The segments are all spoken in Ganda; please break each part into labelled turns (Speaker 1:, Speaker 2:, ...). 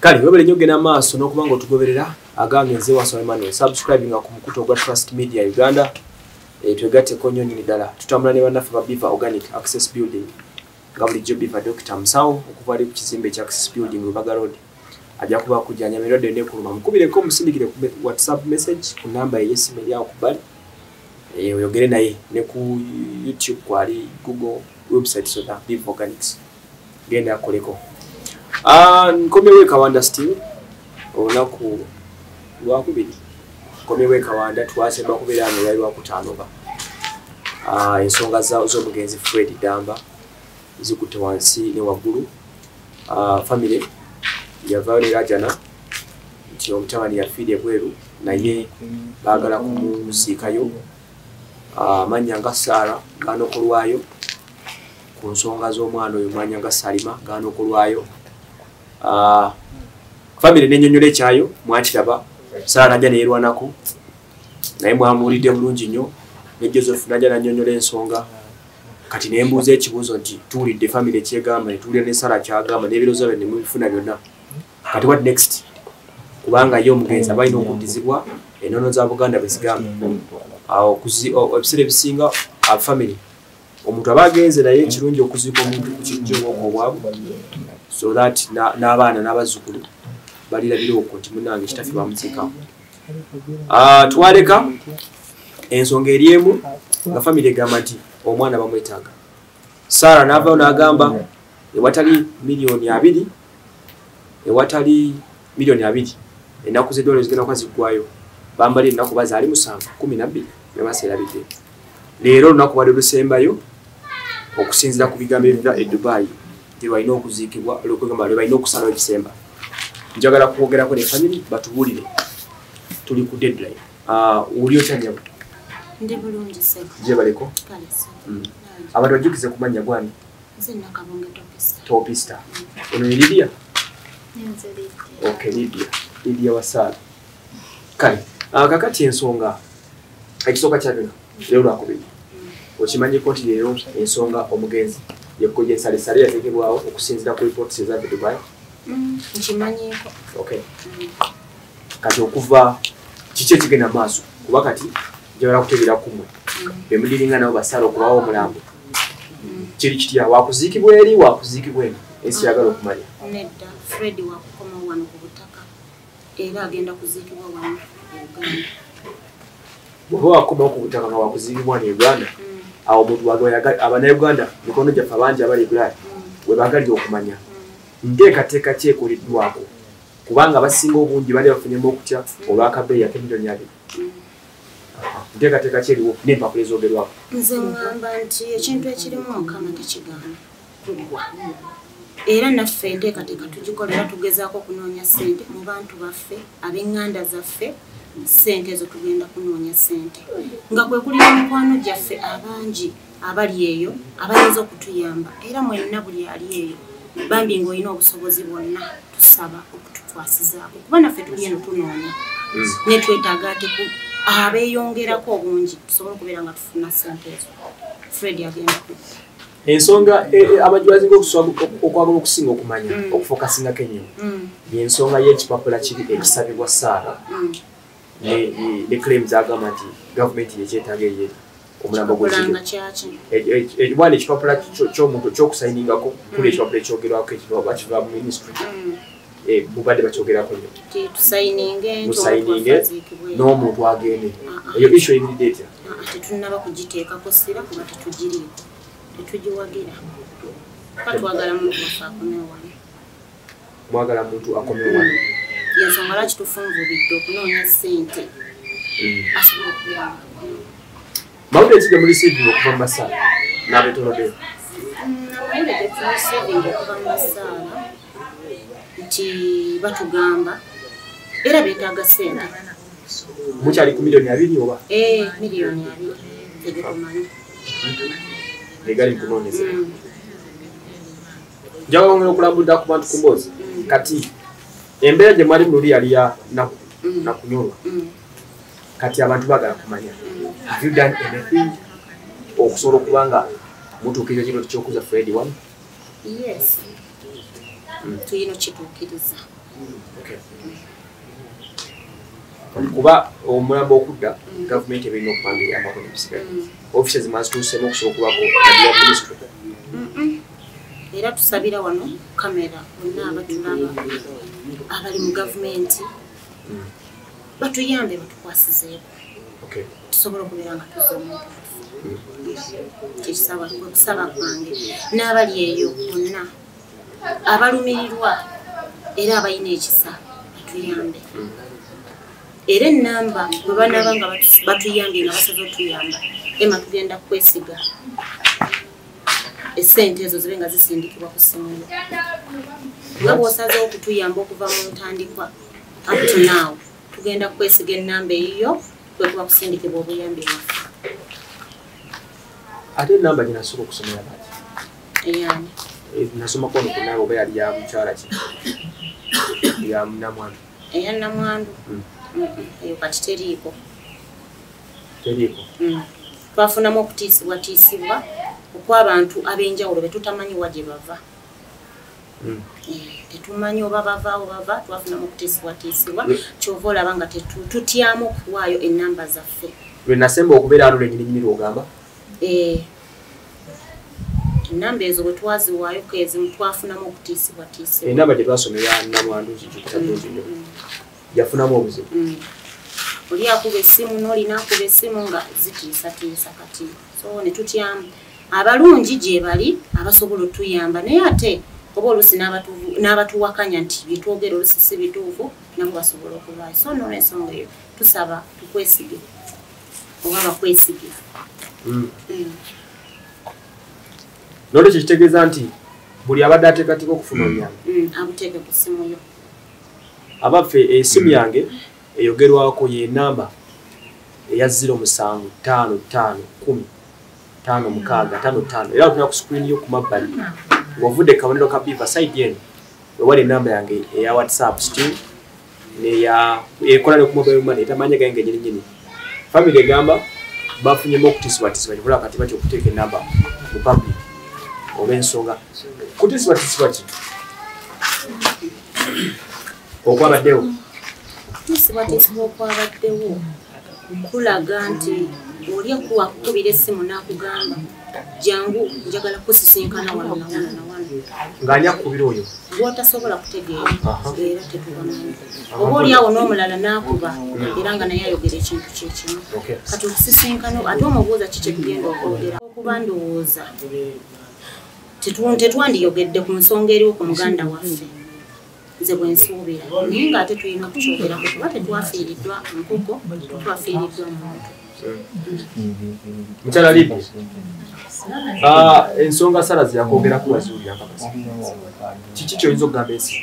Speaker 1: kale webere nnyo ogenda maaso n'okuba nga otugoberera agange nze wasoma emmanuel subscribinga ku mukuto ogwa trust media uganda e, twegatteko nnyo nnyini ddala. Tutambula ne bannaffe ba biva organic access building nga bulijjo biva dr musawo okuva ali ku kizimbe ekya access building rubaga road ajja kuba kujjanya mirwadde nekuluma mukubireko omusindikire ku whatsapp message ku namba eyesimu eryawo ku bbali. Eh, oyogere naye ne ku youtube kwali google website sona biva organics genda akoleko nkomyewo ekawanda still. Olunaku lwakubiri nkomyewo ekawanda twasemba kubeera nga lwali lwakutaanoba Ah, ensonga z'omugenzi fred damba zikutte wansi ne waggulu. Ah, famire yavaayo nerajana nti omutabani yafiire bweru naye baagala kumusiikayo. Ah, amannya nga saara ganokolwayo ku nsonga z'omwana oyo mwanya nga salima ganokolwayo Ah, famire nenyonyola ekyayo mwakiraba. Saara najja neyerwanako naye mwamuwulidde bulungi nnyo ne joseph najja nanyonyola ensonga. Kati nembuuza ekibuuzo nti tuwulidde famire kyegamba netuwulira ne saara kyagamba n'ebirozo byo nemubifuna byonna. Kati what next? Kubanga ye omugenzi aba alina okuddizibwa enono za buganda bwe zigamba awo ebiseera ebisinga abafamire omuntu aba agenze naye kirungi okuziika omuntu ku kijjo obwoko obwabwe so that na- n'abaana n'abazzukulu balirabira okwo nti munange kitaffe bamuziikawo Ah, twaleka ensonga eri emu nga famire egamba nti omwana bamwetaaga. Saara n'avaayo n'agamba ewatali miliyoni abiri ewatali miliyoni abiri ennaku z'eddwaliro zigenda kuba ziggwayo bambali ennaku bazaali musanvu kumi nabbiri nebaseerabidde leero olunaku bwadde lusembayo okusinziira ku bigambo ebiva e dubayi nti lwalina okuziikibwa lwekugamba lwe balina okusalawo ekisemba. Njagala kwogerako ne famiri batubuulire. Tuli ku deadline. Ah, oli otyanyabo
Speaker 2: ndi bulungi seko
Speaker 1: gye baleko
Speaker 2: kale se
Speaker 1: Mm. abantu bajjukize kumanya gwani topista. Ono ye lidia okay lidia lidia wasaala kale ah, kakati ensonga ekisooka kyabino leero lwakubiri. Okimanyiko nti leero ensonga omugenzi yekkoja ensalisale yateekebwawo okusinziira ku reports ezadde dubai?
Speaker 2: Nkimanyiiko
Speaker 1: okay. Kati okuva kiki ekigenda maaso kuba kati njagala kutegeera kumwe bemudiringa nabo basaala okubawo omulambo. Kiri kitya? Wakuziikibwa eri wakuziikibwa eno ensi yagala okumanya.
Speaker 2: Nedda fred wakukoma wano ku butaka era agenda kuziikibwa wano mu uganda.
Speaker 1: Bweba wakomawo ku butaka nga wakuziikibwa ne uganda
Speaker 2: Mm,
Speaker 1: awo omuntu abanauganda mikono gyaffe abangi abali ebulaaya
Speaker 2: mm,
Speaker 1: webagalira okumanya. Nteekateeka ki ekoliddwako kubanga abasinga obungi bali bafunyemu okutya olwakabeeyi akemiliyoni abiri.
Speaker 2: Mm.
Speaker 1: nteekateeka ki eriwo? N'empapula ezoogerwako
Speaker 2: nze ŋŋamba nti ekintu ekirimu mukama tekigana kuggwa era naffe enteekateeka tugikolera tugezaako okunoonya ssente mu bantu baffe ab'eŋŋanda zaffe ssente ezo tugenda kunoonya ssente. Nga kwe kuli emikwano gyaffe abangi abali eyo abayinza okutuyamba era mwenna buli ali eyo bambi ng'olina obusobozi bwonna tusaba okututwasizaako kuba naffe tuli eno tunoonya naye twetaaga ate abeeyongerako obungi tusobole okubeera nga tufuna ssente ezo. Fred agenda
Speaker 1: ensonga e- e- abantu okuswa- okwagala okusinga okumanya
Speaker 2: Mm.
Speaker 1: okufokasingako ennyo
Speaker 2: Mm,
Speaker 1: yensonga y'ekipapula kiri ekisabibwa saara
Speaker 2: mm.
Speaker 1: Ne- claims agamba nti gavumenti yekyetaaga eye omulambo
Speaker 2: kulanga
Speaker 1: gwekiri
Speaker 2: kyaki?
Speaker 1: Wana ekipapula kyo- ky'omuntu ky'okusayiningako kuli ekipapula ekyogerwako ekiro bakiva mu ministry.
Speaker 2: Mm.
Speaker 1: Eh, mubadde bakyogerako
Speaker 2: nti
Speaker 1: Musayininge, n'omuntu agende.
Speaker 2: Ah, ah.
Speaker 1: eyo isho eyimiride etya?
Speaker 2: Ah, tetunnaba kugiteekako sira kuba tetugiriiko. Tetugiwagira. Ka twagala muntu waffe akomewano
Speaker 1: mwagala muntu akomye wano
Speaker 2: yensonga lwaki tufunvubidde okunoonya ssente. Asobola okubeera nga akomye.
Speaker 1: mawulire ekijja muri sivingi okuva mu masaala n'abetolodeo
Speaker 2: amawulire getusevinga okuva mu masaala nti batugamba. Era beetaaga ssente.
Speaker 1: Mukyali ku miliyoni abiri oba?
Speaker 2: Ee miliyoni abiri. Tegetumanyi
Speaker 1: egali nkunoonyeza
Speaker 2: Mm,
Speaker 1: njagala ongera okulambulira ku bantu ku mboozi.
Speaker 2: Mm,
Speaker 1: kati embeera gye mwali mululi yali ya
Speaker 2: mm,
Speaker 1: nakunyolwa
Speaker 2: mm,
Speaker 1: kati abantu bagala kumanya have you done anything? Okusobola okuba nga mutuukiriza ekirooto ky'okuza fred wano
Speaker 2: yes.
Speaker 1: Mm.
Speaker 2: tuyina okituukiriza
Speaker 1: kuba omulambo okudda gavumenti ebalina okubanga eyambako nebisigaye offisi zimazituusemu okusobola okubako adira minisitule
Speaker 2: era tusabira wano kamera bonna abatulaba abali mu gavumenti batuyambe batukwasizeeko. Tusobole okubeera nga tuzza omuntu kyekisaba kusaba kwange. N'abali eyo bonna abalumirirwa era abalina ekisa batuyambe. Era enamba bwe banaba nga batu- batuyambye nga basaze otuyamba ema tugenda kwesiga esente ezo zibe nga zisindikibwa ku yo nga bw'osazeho okutuyamba okuva mu ntandikwa up to now tugenda kwesiga enamba eyiyo kwekuba kusindikibwa obuyambi bwaffe.
Speaker 1: Ate enamba ginasooka okusomera bati
Speaker 2: eyani
Speaker 1: nasomako ono kunaaba oba yali ya mukyala ki? Ya namwandu.
Speaker 2: Eya namwandu.
Speaker 1: Mm.
Speaker 2: Mm-mm, eyo kati teriiko.
Speaker 1: Teriiko?
Speaker 2: Mm. twafunamu okutiisibwatiisibwa okw'abantu ab'enjawulo be tutamanyiwa gye bava.
Speaker 1: Mm.
Speaker 2: Eh, tetumanyi oba bava awo bava twafunamu okutiisibwatiisibwa
Speaker 1: Mm.
Speaker 2: kyova olaba nga tutyamu okuwaayo enamba zaffe.
Speaker 1: Lwe nasemba okubeera ano lwenyininyini lwogamba
Speaker 2: Eh, enamba ezo bwe twaziwaayo kezimu twafunamu okutiisibwatiisibwa
Speaker 1: enamba gye twasomera namwandu kikikuta bulungi nnyo
Speaker 2: Mm.
Speaker 1: yafunamu obuzibu.
Speaker 2: Oli akuba essimu n'olina akuba essimu nga zitiisatiisa kati. So ne tutyamu abalungi gye bali abasobola otuyamba naye ate oba oluusi n'abatuwakanya nti byetwogera oluusi si bituufu nabo basobola okulwayo so n'olwensonga eyo. Tusaba tukwesige oba bakwesige.
Speaker 1: Hmm.
Speaker 2: Hmm.
Speaker 1: Nolwekyo kitegeeza nti buli abadde ateekateeka okufuna hmm.
Speaker 2: obuyambi abuteeke ku ssimu yo.
Speaker 1: abaffe eh, esimu yange eyogerwako ye namba eya 0 musanvu 5 5 1 ttaano mukaaga ttaano ttaano era otuna ku screen yo ku mabbali. Ng'ovudde kabonero ka biva saidi eno wewali enamba yange eya whatsapp still neya ekola ne ku mobile money etamanya gange nyininyini famire egamba bafunyemu okutisibwatisibwa kikola kati bakyo okuteeka enamba mu public olw'ensonga. Kutisibwatisibwa ki okwabaddewo
Speaker 2: kutisibwatisibwa okwabaddewo kulaga nti oli akuwakukubira essimu n'akugamba jangu njagala kusisinkana wano na wano na wano.
Speaker 1: Ng'ani akukubira oyo?
Speaker 2: Gwotasobola kutegeera era tetubamanyi oba oli awo n'omulala n'akuba era nga naye ayogera ekintu kyekimu kati okusisinkana ate omubuuza ki kyetugenda okwogera? Okuba ndowooza tetwandiyogedde ku nsonga eriwo ku muganda waffe nze bwe nsuubira. Naye ng'ate tulina okukyogerako kuba tetwafiiriddwa nkoko twafiiriddwa muntu
Speaker 1: mukyala lidde Ah, ensonga sala ziyakwogeraku waziwulira kakasa kiki kyoyinza okugamba ensi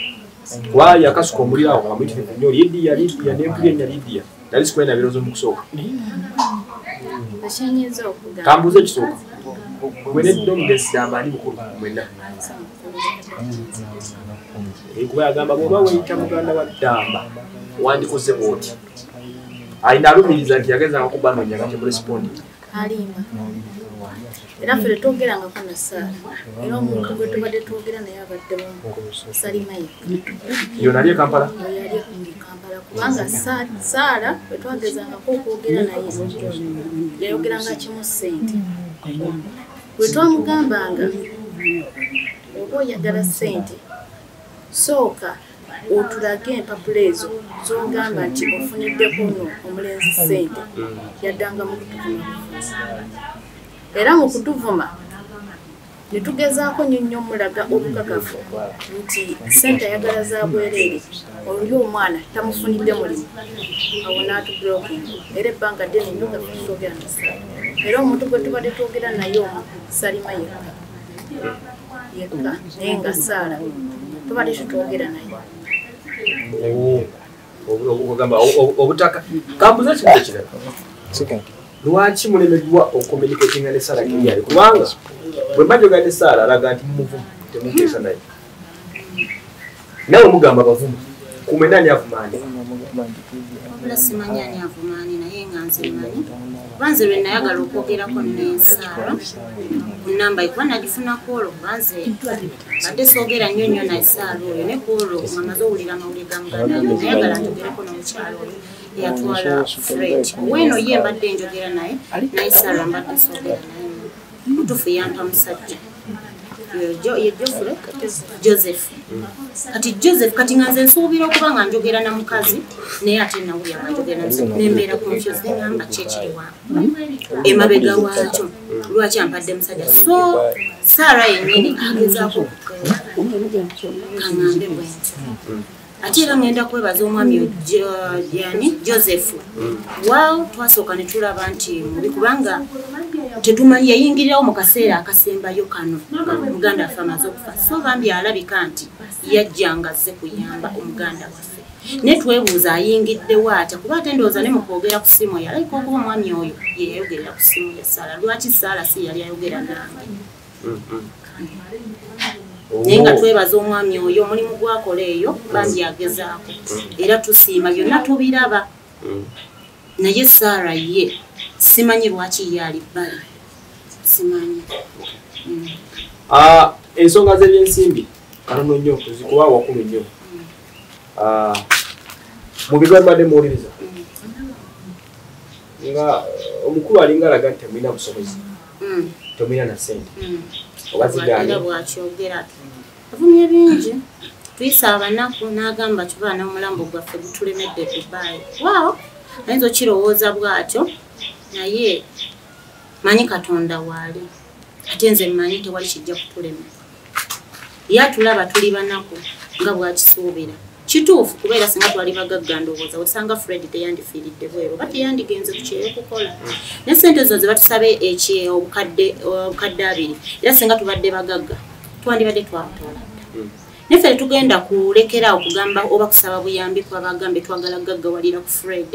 Speaker 1: kuba yakasuka omuliro awo amuyitirivu nnyo lidiya lidiya nenkubye nya lidiya nali sikwenda birowoozo mu kusooka kambuuza ekisooka. Gwenedde omugenzi gamba ani mukulu mwenna Eh, kuba yagamba bwoba weyita muganda wa ddamba wandikoze bwoti alina alumiriza nti yagezanga kubanoonya nga temurespondi
Speaker 3: alimba era ffe tetwogerangako na saala era omuntu gwe tubadde twogera naye abaddemu salima yekka
Speaker 1: yo nali e kampala?
Speaker 3: Oyo yali ekumbi kampala kubanga Sa- saala bwe twagezangako okwogera naye yayogeranga kimu ssente. Bwe twamugambanga oba oyagala ssente sooka otulage empapula ezo zogamba nti ofuniddeko no omulenzi ssente. Yaddanga mu kutuvuma. Era mu kutuvuma ne tugezaako nnyo nnyo mulaga obukakafu nti ssente ayagala za bwereere oli omwana tamufunidde mulimu. Awo n'atubulokinga era ebbanga ddene nnyo gafe tutwogera nasaala era omuntu gwe tubadde twogera naye omu salima yekka. Yekka naye nga saala tubadde tutwogera naye
Speaker 1: ogamba obutaka kambuza ekibuzo kirala lwaki mulemeddwa okomunikatinga ne saala keyali kubanga bwe mba njogera ne saala alaga nti mumuvumu temuteesa naye. Nawe mugamba bavumu kumwe nani avumaani?
Speaker 2: Simanyi ani avumaani naye nga nze manyi banze lwe nayagala okwogerako nensaala ku namba kuba nagifunako olwo banze badde soogera nnyo nnyo naesaala oyo ne kuolwo nga maze owulira amawulire ga muganda wange nayagala njogereko n'omukyalo oyo eyatwala fred. Weeno ye mbadde njogera naye naye saala mbadde soogera naye. Mutufu yampa musajja joseph. Kati joseph kati nga nze nsuubira okuba nga njogera na mukazi naye ate nawulira nga njogera nembeera confuse neŋamba kyekiriwa emabega waakyo. Lwaki ampadde musajja? So saara yennyini agezaako okukeera kaŋambe bwenti ate era ngenda kwebaza omwami yani joseph. Waawo twasooka ne tulaba nti mubi kubanga tetumanyi yayingirirawo mu kaseera akasembayo kano. Nga omuganda waffe amaze okufa. So bambi alabika nti yajjanga azze kuyamba omuganda waffe. Naye twebuuza ayingiddewo atya kuba ate ndowooza ne mukwogera ku simu eyo alayika okuba omwami oyo ye yayogerera ku simu ya saala lwaki saala si yali ayogera nange naye nga twebaza omwami oyo omulimu gwakola eyo bambi agezaako era tusiima byonna tubiraba. Naye saara ye simanyi lwaki ye ali bbali. Simanyi. Mm.
Speaker 1: Ah, ensonga z'ebyensimbi kanono nnyo zikuba wakulu nnyo. Ah, mu bigo mbadde muwuliriza. Nga omukulu alinga alaga nti temulina busobozi.
Speaker 2: Mm,
Speaker 1: temulina na sente
Speaker 2: mm.
Speaker 1: Oba zigaanye
Speaker 2: era bwakyogera. Avumye bingi. Tuyise abanaku n'agamba kiba n'omulambo gwaffe gutulemedde dubayi waawo ayinza okirowooza bw'atyo? Naye manyi katonda waali ate nze mmanyi tewali kijja kutulema ye atulaba tuli banaku nga bwakisuubira kituufu kubeera singa twali bagagga ndowooza osanga fred teyandifiiridde bweru oba teyandigenze ku kyeyo kukola ne sente zo ze batusabe ekye obukadde obukadde abiri era singa tubadde bagagga twandibadde twatoola
Speaker 1: Mm.
Speaker 2: neffe tetugenda kulekeraawo kugamba oba kusaba buyambi kwabagambe twagala kugaggawalira ku fred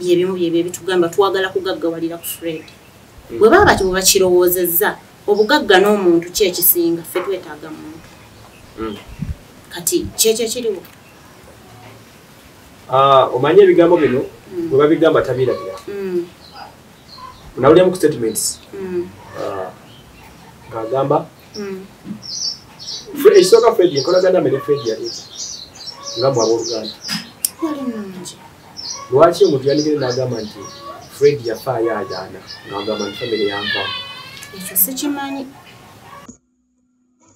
Speaker 2: byebimu byebyo ebitugamba twagala kugaggawalira ku fred. Bwe baba bati bwe bakirowoozezza obugagga n'omuntu ki ekisinga ffe twetaaga muntu.
Speaker 1: Mm.
Speaker 2: kati kyekyo kiriwo
Speaker 1: Ah, omanyi ebigambo bino
Speaker 2: Mm.
Speaker 1: bwe babigamba tabirabira
Speaker 2: Mm,
Speaker 1: nawuliramu ku statements.
Speaker 2: Mm,
Speaker 1: ah, ng'agamba ekisooka fred enkolagana mene fred yaleeta nga mu abooluganda. Lwaki omuntu yandigere n'agamba nti fred yafaayo ayaana ng'agamba nti famire yanvamu
Speaker 2: ekyo sikimanyi.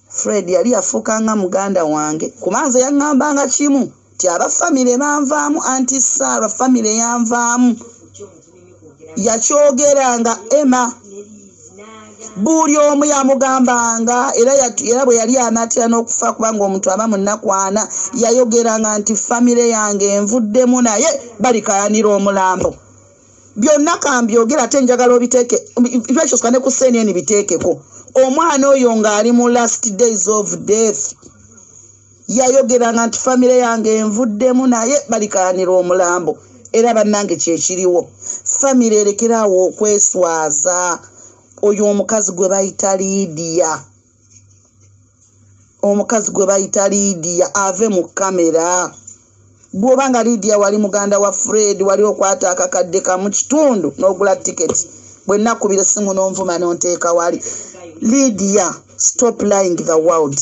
Speaker 4: Fred yali yafuuka nga muganda wange. Kubanze yaŋŋambanga kimu ti aba famire banvaamu anti saara famire yanvaamu. Yakyogeranga emma buli omu yamugambanga era era bwe yali anaatera n'okufa kubanga omuntu aba munakwana yayogeranga nti famire yange envuddemu naye balikayanira omulambo. Byonna kambyogera ate njagala obiteeke ekyo soka ne ku cnn biteekeko? Omwana oyo ng'ali mu last days of death yayogeranga nti famire yange envuddemu naye balikayanira omulambo. Era bannange kyekiriwo famire erekeraawo okweswaza. Oyo omukazi gwe bayita liidiya omukazi gwe bayita liidiya ave mu kamera bw'oba nga liidiya wali muganda wa fred wali okwata akakadde kamu kitundu n'ogula tiketi bwe nakubira essimu n'onvuma n'onteeka wali. Liidiya stop lying the world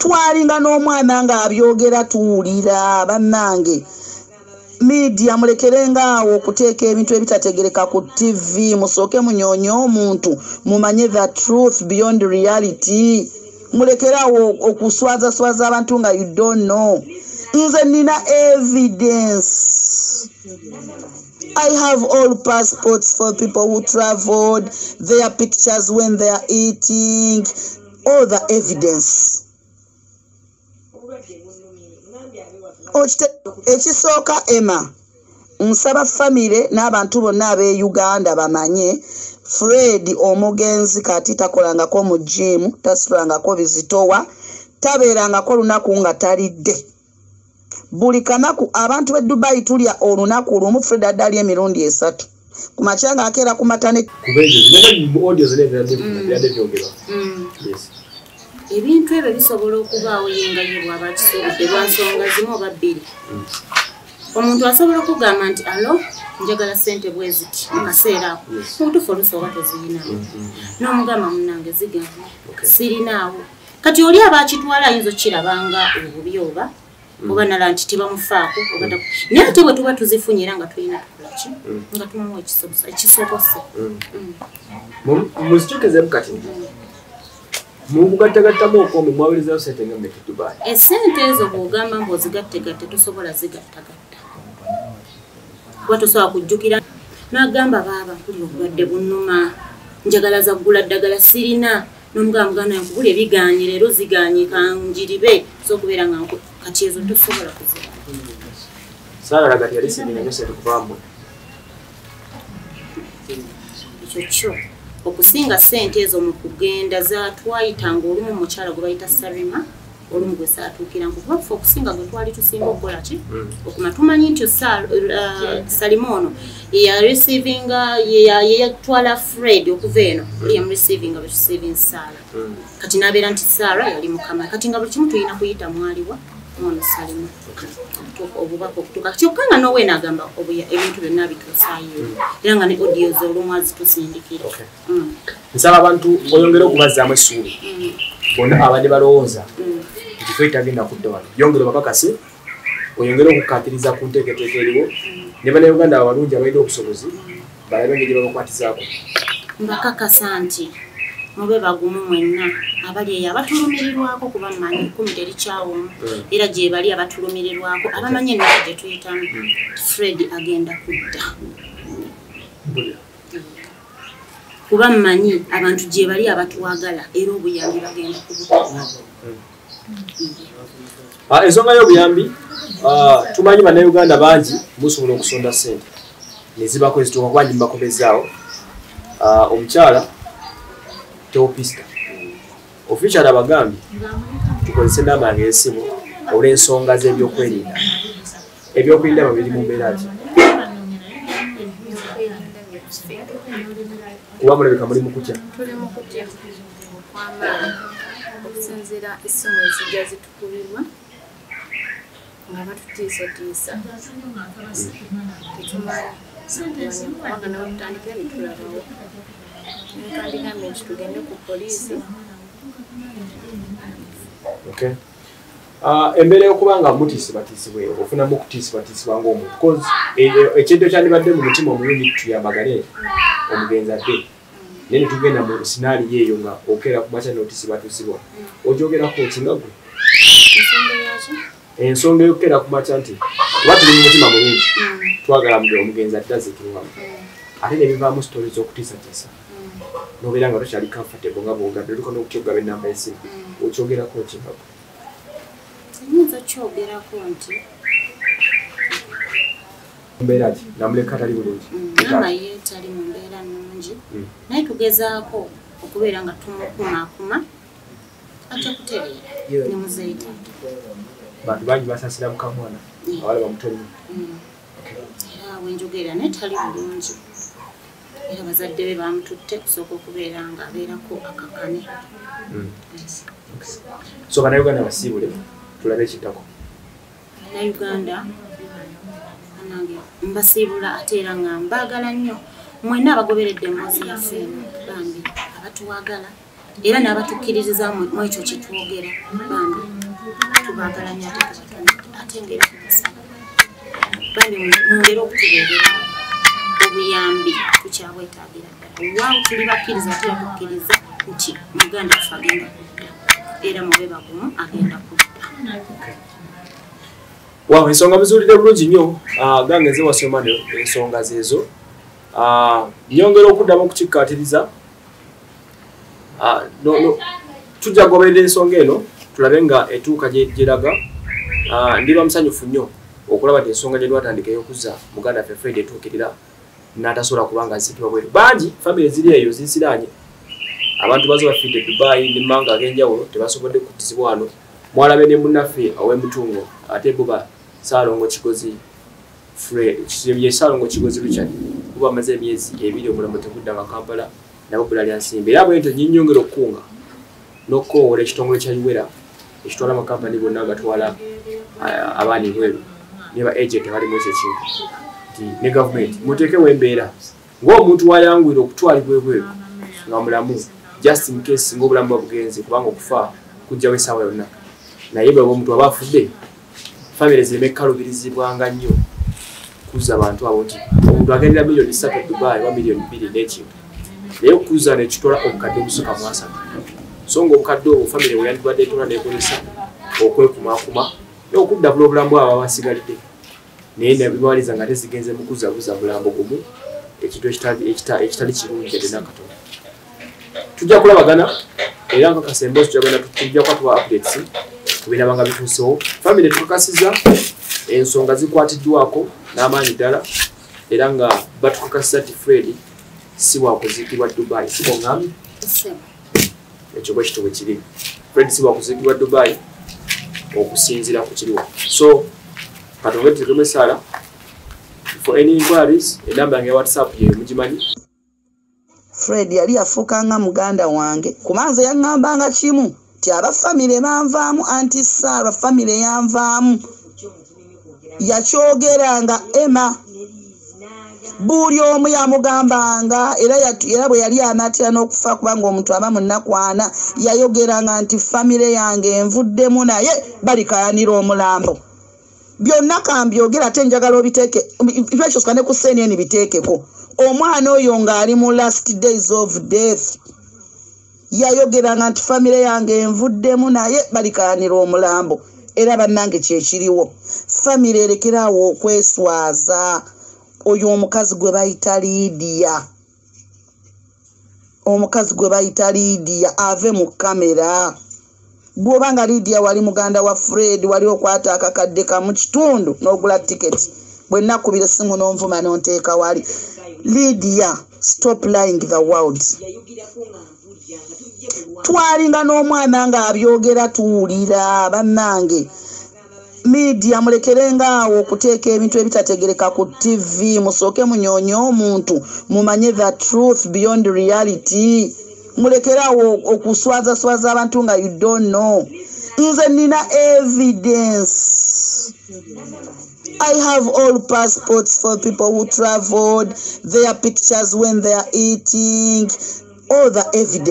Speaker 4: twalinga n'omwana ng'abyogera tuwulira bannange. Midiya mulekerenga awo okuteeka ebintu ebitategereka ku tv musooke munyoonye omuntu mumanye the truth beyond reality. Mulekerawo okuswazaswaza abantu nga you don't know. Nze nina evidence. I have all passports for people who traveled, their pictures when they are eating, all the evidence. Ekisooka emma nsaba famire n'abantu bonna ab'e uganda bamanye fred omugenzi kati takolangako mu jimu tasitulangako bizitowa tabeerangako olunaku nga talidde buli kanaku abantu b'e dubayi tulya olunaku lumu fred addali emirundi esatu ku makya ng'akeera ku
Speaker 1: ebiradde byogerwa
Speaker 2: Mm.
Speaker 1: yes.
Speaker 2: Ebintu ebyo bisobola okubaawo yenga ye bw'aba kisobodde lwa nsonga zimu oba bbiri. Omuntu asobola okugamba nti alo njagala sente bwe ziti mu kaseera ako.
Speaker 1: Yes.
Speaker 2: mubutufu oluusi oba toziyinawo n'omugamba munange
Speaker 1: Okay.
Speaker 2: sirinaawo kati oli aba akitwala ayinza okukirabanga obubi oba oba nala nti tebamufaako ta- naye ate bwe tuba tuzifunye era nga tulina tukolaki nga tumuwa ekisobosa- ekisobose
Speaker 1: Mu- muzikyukezemu kati mukugattagattamu okwomwe mwabirizayo sente nga mmeka dubai.
Speaker 2: Esente ezo bw'ogamba mbw'ozigattegatte tosobola zigattagatta. Kuba tosobola kujjukira. N'agamba baaba mpulira obulwadde bunnuma. Njagala zaggula ddagala sirina. N'omugamba muganda nkugula ebiganye leero ziganye kanjiribe z'okubeera nga nku- kati ezo tosobola kuziba
Speaker 1: saala gati yali sente kuvamu
Speaker 2: ekyo kyo. Okusinga sente ezo mu kugenda zatwayitanga olumu omukyala gwe bayita sarima olumu gwe saatuukira nku kuba ffe okusinga gwe twali tusinga okukola ki? Okuma tumanyi nti uh, salima ono yeyareceivinga yeyatwala fred okuva eno yamureceivinga betusivinga saala kati nabeera nti saara yali mukama. Kati nga buli kimu tulina kuyita mwaliwa ono salima. Okutuuka obubaka okutuuka. Kyokka nga nowe nagamba obuya- ebintu byonna bituusaayo era nga ne olumu azitusindikira
Speaker 1: Okay.
Speaker 2: Mm,
Speaker 1: nsaba abantu oyongere okubazzaamu essuubi.
Speaker 2: Mm,
Speaker 1: bonna abadde balowooza.
Speaker 2: Mm.
Speaker 1: nti fe tagenda kudda wano. Yongere obakakase oyongere okukkatiriza ku nteeketeeka eriwo ne bannayuganda abalungi abalina obusobozi balabe engeri babakwatizaako
Speaker 2: mbakakasa nti mube bagumu mwenna. Abali eyo abatulumirirwako kuba mmanyi kumi terikyawomu era gye bali abatulumirirwako abamanyi ennaka gye tuyitamu fred agenda kudda. Kuba mmanyi abantu gye bali abatwagala era obuyambi bagenda kubukola
Speaker 1: Ah, ensonga y'obuyambi ah, tumanyi bannayuganda bangi musobola okusonda ssente. Nezibako ezituuka kuba ndimbakomezaawo Ah, omukyala teopista ofikyala abagambye tukozese enamba yange y'essimu olw'ensonga z'ebyokwerinda. Ebyokwerinda bwe biri mu mbeera ki? Kuba mulabika muli mu kutya?
Speaker 3: Okusinziira essimu ezijja zitukubirwa nga batutiisatiisa. Tetumanyi. Kubanga nawe tutandikira ne tulabawo nekandigambye nti tugende ku poliisi.
Speaker 1: Okay. Uh, embeera y'okuba nga mutiisibatiisibwa eyo ofunamu okutiisibatiisibwa ng'omuntu cause e- e- ekintu ekyandibadde mu mutima omulungi tuyambagane omugenzi adde. Naye ne tugenda mu sinaaliyo eyo nga okeera ku makya n'otiisibatiisibwa. Ogyogerako kinga gwe?
Speaker 2: Ensonga
Speaker 1: eyokukeera ku makya nti kuba tuli mu mutima mulungi twagala muge omugenzi adde aziikirwamu ate ne bivaamu sitori z'okutiisatiisa nobeera nga tokyali comfortable nga bwogadde oliko n'okutyogaba enamba y'essimu okyogerako kinga gwe
Speaker 2: nyinza okyogerako nti
Speaker 1: mbeera ki? Namuleka atali bulungi.
Speaker 2: Nama ye tali mu mbeera nnungi.
Speaker 1: Mm.
Speaker 2: naye tugezaako okubeera nga tumukumaakuma atya kutereera ne muzeita
Speaker 1: bantu bangi basasira mukamwana
Speaker 2: Mm.
Speaker 1: abala bamutolimu
Speaker 2: era wenjogera naye tali bulungi era bazadde be bamututte kusooka okubeera nga abeerako akakane.
Speaker 1: So bannayuganda basiibule tulabe ekittako
Speaker 2: bannayuganda anange mbasiibula ate era nga mbaagala nnyo. Mwenna abagoberedde emboozi yaffe bambi abatuwagala era n'abatukkiririza mu ekyo kyetwogera bambi tubaagala nnyo ate ate ngeri tukusaba bambi mwongere okutubeerera obuyambi tukyabwetaagira ddala. Waawo tuli bakkiriza ate batukkiriza nti muganda ffe agenda kudda era mube bagumu agenda kudda
Speaker 1: waaw ensonga muziwulire bulungi nnyo. Ah, gange nze wasoma ensonga zeezo. Ah, nyongera okuddamu okukikkaatiriza. Ah, tujja kugoberera ensonga eno tulabe nga etuuka gye- gyeraga ndiba musanyufu nnyo okulaba nti ensonga gye twatandika ey'okuzza muganda ffe fred etuukirira n'atasobola kuba nga nzikibwa bweru. Bangi famire ziri eyo zisiraanye abantu bazo bafidde dubayi ne manga ag'enjawulo tebasobodde kuttizibwa wano. Mwalabe ne munnaffe ow'emitungo ate buba saalongo kigozi ye saalongo kigozi richard kuba amaze emyezi ebiri omulambo tegudda nga kampala nabo bula lyansimba era bwentyo nyinyongera okukunga n'okukowoola ekitongole kya uwera ekitwala amakampani gonna agatwala ah, abaana ebweru. Ne ba agent abalimu ekyo ekintu ne gavumenti muteekewo embeera ng'omuntu wayangwire okutwalibwa ebweru nga mulamu just in case singa obulamu babugenze kubanga okufa kujjawo essaawa yonna. Naye bweba omuntu aba afudde famire zireme kalubirizibwanga nnyo kuza abantu abo nti omuntu agendera miliyoni satu e dubai oba miliyoni bbiri n'ekintu naye okuza nekitwala obukadde obusuka mu asatu. So nga obukadde obwo famire bweyandibadde etwala nekozesa okwekumakuma n'okuddabula obulamu bwabo abasigalidde naye nebibawaliza nga tezigenze mu kuzabuza bulambo gumu ekintu ekitali ekita- ekitali kirungi ate nakatono tujja kulabagana era nga kasembozi tujagenda tujja kwatuwa updates kubinabanga bituusewo famire tukakasiza ensonga zikwatiddwako n'amaanyi ddala era nga batukakasiza ti fred si wakuziikibwa dubai si
Speaker 2: Ssebo.
Speaker 1: ekyo bwe kito bwe kiri. Fred si wakuziikibwa dubai okusinziira ku kiriwo. So katonge tutekemu esaala for any inquiries enamba yange ya whatsapp ye mugimanyi.
Speaker 4: Fred yali yafuukanga muganda wange kubanze yaŋŋambanga kimu ti abafamire banvaamu anti saara famire yanvaamu. Yakyogeranga ema buli omu yamugambanga era era bwe yali anaatera n'okufa kubanga omuntu aba munakwana yayogeranga nti famire yange envuddemu naye balikayanira omulambo byonna kambyogera ate njagala obiteeke byekyosoka ne ku cnn biteekeko? Omwana oyo ng'ali mu last days of death yayogeranga nti famire yange envuddemu naye balikayanira omulambo. Era bannange kyekiriwo famire erekeraawo okweswaza oyo omukazi gwe bayita liidiya omukazi gwe bayita liidiya ave mu kamera bw'oba nga liidiya wali muganda wa fred wali okwata akakadde kamu kitundu n'ogula tiketi bwe nakubira essimu n'onvuma n'onteeka wali. Liidiya stop lying the world. Twalinga n'omwana ng'abyogera tuwulira bannange. Midiya mulekerengaawo okuteeka ebintu ebitategereka ku tv musooke munyonye omuntu mumanye the truth beyond reality mulekeraawo okuswazaswaza abantu nga you don't know nze nina evidence I have all passports for people who traveled, their pictures when they are eating, all the evidence.